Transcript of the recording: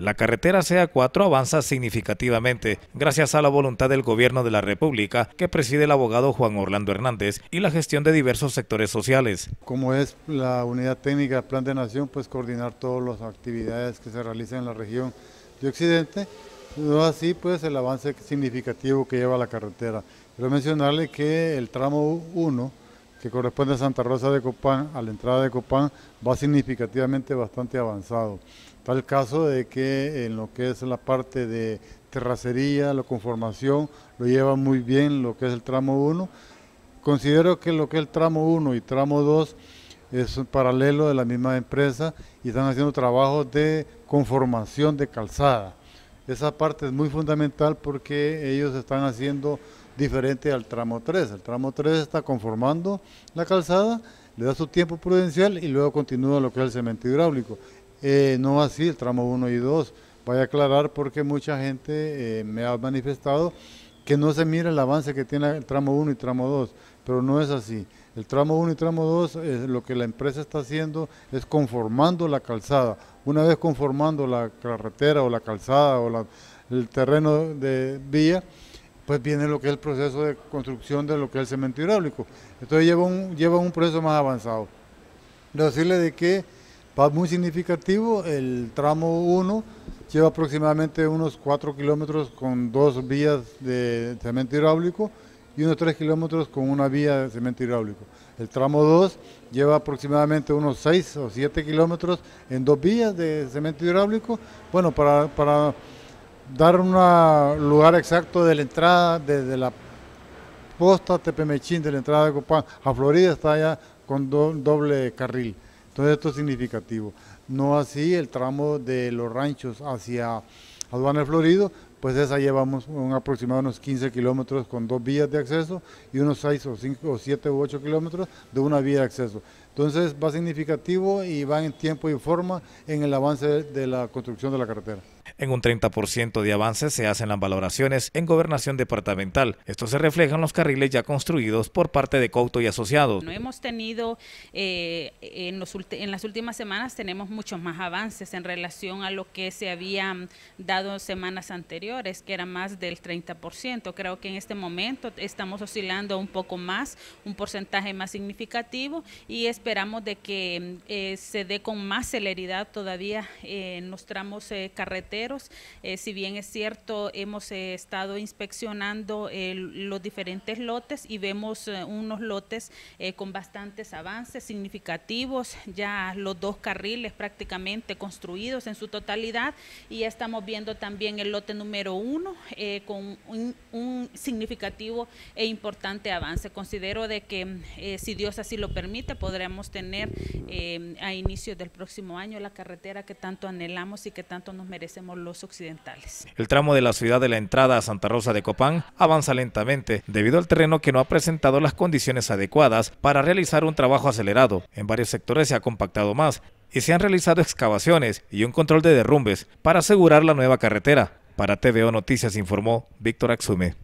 La carretera CA4 avanza significativamente gracias a la voluntad del gobierno de la República que preside el abogado Juan Orlando Hernández y la gestión de diversos sectores sociales. Como es la unidad técnica Plan de Nación, pues coordinar todas las actividades que se realizan en la región de Occidente, así pues el avance significativo que lleva la carretera. Quiero mencionarle que el tramo 1 que corresponde a Santa Rosa de Copán, a la entrada de Copán, va significativamente bastante avanzado. Tal caso de que en lo que es la parte de terracería, la conformación, lo lleva muy bien lo que es el tramo 1. Considero que lo que es el tramo 1 y tramo 2 es un paralelo de la misma empresa y están haciendo trabajos de conformación de calzada. Esa parte es muy fundamental porque ellos están haciendo diferente al tramo 3. El tramo 3 está conformando la calzada, le da su tiempo prudencial y luego continúa lo que es el cemento hidráulico. Eh, no así el tramo 1 y 2. Voy a aclarar porque mucha gente eh, me ha manifestado que no se mira el avance que tiene el tramo 1 y tramo 2, pero no es así. El tramo 1 y tramo 2, eh, lo que la empresa está haciendo es conformando la calzada. Una vez conformando la carretera o la calzada o el terreno de vía, pues viene lo que es el proceso de construcción de lo que es el cemento hidráulico. Entonces lleva un, lleva un proceso más avanzado. Decirle de que va muy significativo, el tramo 1 lleva aproximadamente unos 4 kilómetros con dos vías de cemento hidráulico y unos 3 kilómetros con una vía de cemento hidráulico. El tramo 2 lleva aproximadamente unos 6 o 7 kilómetros en dos vías de cemento hidráulico. Bueno, para, para dar un lugar exacto de la entrada desde la posta Tepemechín, de la entrada de Copán a Florida, está allá con doble carril. Entonces esto es significativo. No así el tramo de los ranchos hacia Aduana Florido, pues esa llevamos un aproximado unos 15 kilómetros con dos vías de acceso y unos 6 o 5 o 7 u 8 kilómetros de una vía de acceso. Entonces va significativo y va en tiempo y forma en el avance de la construcción de la carretera. En un 30% de avance se hacen las valoraciones en gobernación departamental. Esto se refleja en los carriles ya construidos por parte de Couto y Asociados. No hemos tenido, eh, en, las últimas semanas tenemos muchos más avances en relación a lo que se habían dado semanas anteriores, que era más del 30%. Creo que en este momento estamos oscilando un poco más, un porcentaje más significativo y esperamos de que eh, se dé con más celeridad todavía en los tramos eh, eh, si bien es cierto, hemos eh, estado inspeccionando los diferentes lotes y vemos eh, unos lotes con bastantes avances significativos, ya los dos carriles prácticamente construidos en su totalidad y ya estamos viendo también el lote número uno con un, significativo e importante avance. Considero de que si Dios así lo permite, podremos tener a inicios del próximo año la carretera que tanto anhelamos y que tanto nos merecemos los occidentales. El tramo de la ciudad de la entrada a Santa Rosa de Copán avanza lentamente debido al terreno que no ha presentado las condiciones adecuadas para realizar un trabajo acelerado. En varios sectores se ha compactado más y se han realizado excavaciones y un control de derrumbes para asegurar la nueva carretera. Para TVO Noticias informó Víctor Axume.